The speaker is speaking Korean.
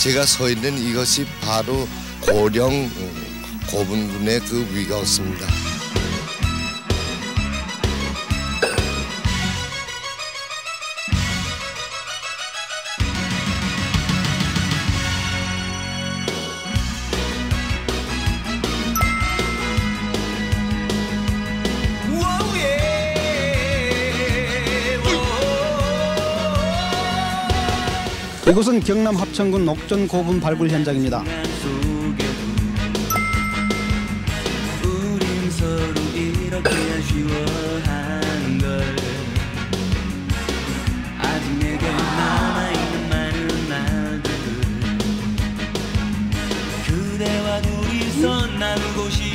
제가 서 있는 이것이 바로 고령 고분군의 그 위가였습니다. 이곳은 경남 합천군 옥전 고분 발굴 현장입니다. 나누고 싶